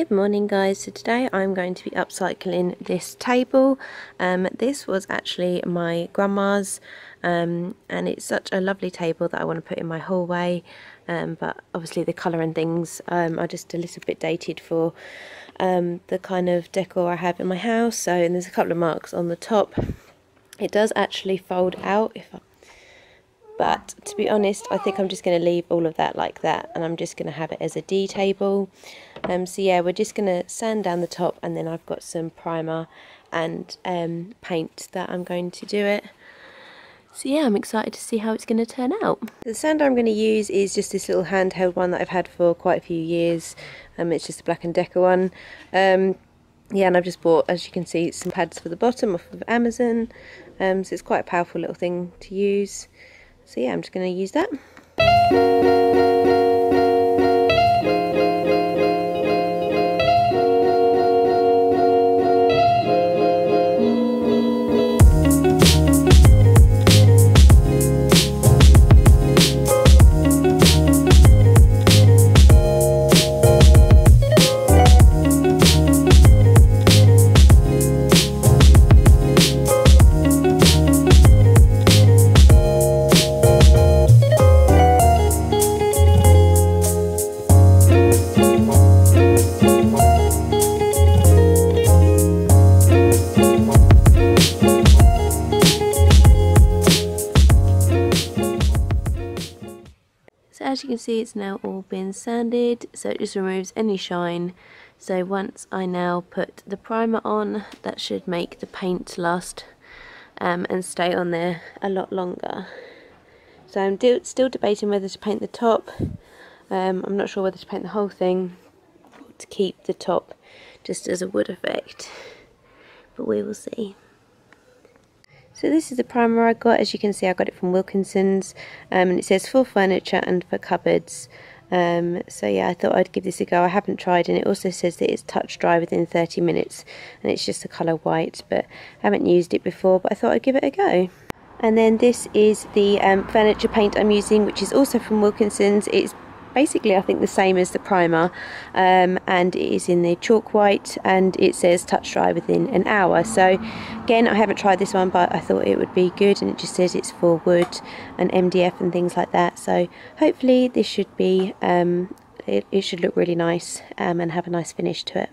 Good morning guys, so today I'm going to be upcycling this table. Um, this was actually my grandma's um, and it's such a lovely table that I want to put in my hallway um, but obviously the colour and things um, are just a little bit dated for um, the kind of decor I have in my house so and there's a couple of marks on the top. It does actually fold out if I but to be honest I think I'm just going to leave all of that like that and I'm just going to have it as a D table. Um, so yeah we're just going to sand down the top and then I've got some primer and um, paint that I'm going to do it. So yeah I'm excited to see how it's going to turn out. The sander I'm going to use is just this little handheld one that I've had for quite a few years. Um, it's just a Black & Decker one. Um, yeah and I've just bought as you can see some pads for the bottom off of Amazon. Um, so it's quite a powerful little thing to use so yeah, I'm just going to use that. As you can see it's now all been sanded so it just removes any shine. So once I now put the primer on that should make the paint last um, and stay on there a lot longer. So I'm still debating whether to paint the top. Um, I'm not sure whether to paint the whole thing to keep the top just as a wood effect. But we will see so this is the primer I got. As you can see, I got it from Wilkinson's. Um, and it says for furniture and for cupboards. Um, so yeah, I thought I'd give this a go. I haven't tried, and it also says that it's touch dry within 30 minutes, and it's just the colour white. But I haven't used it before, but I thought I'd give it a go. And then this is the um, furniture paint I'm using, which is also from Wilkinson's. It's basically I think the same as the primer um, and it is in the chalk white and it says touch dry within an hour so again I haven't tried this one but I thought it would be good and it just says it's for wood and MDF and things like that so hopefully this should be um, it, it, should look really nice um, and have a nice finish to it.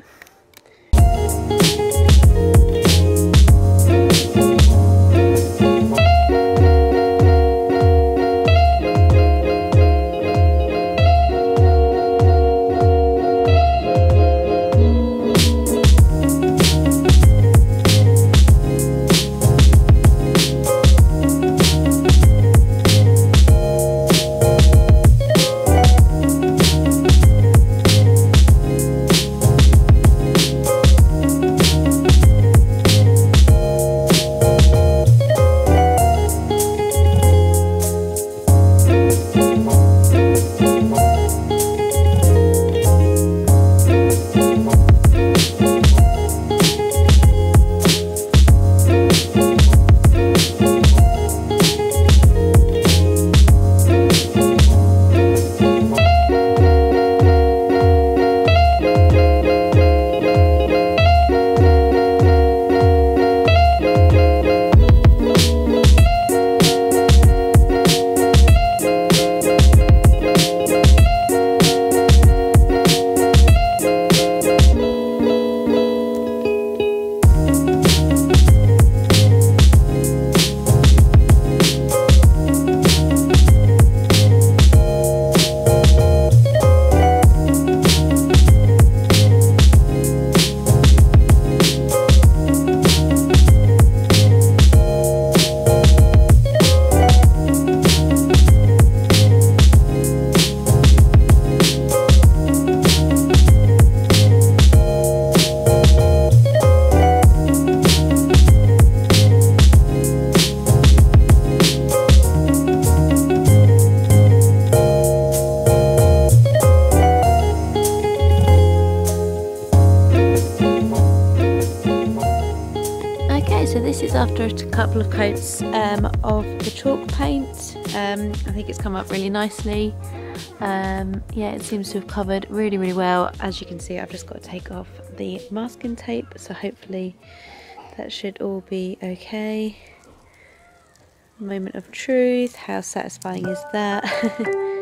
After a couple of coats um, of the chalk paint. Um, I think it's come up really nicely. Um, yeah, it seems to have covered really, really well. As you can see, I've just got to take off the masking tape, so hopefully that should all be okay. Moment of truth, how satisfying is that?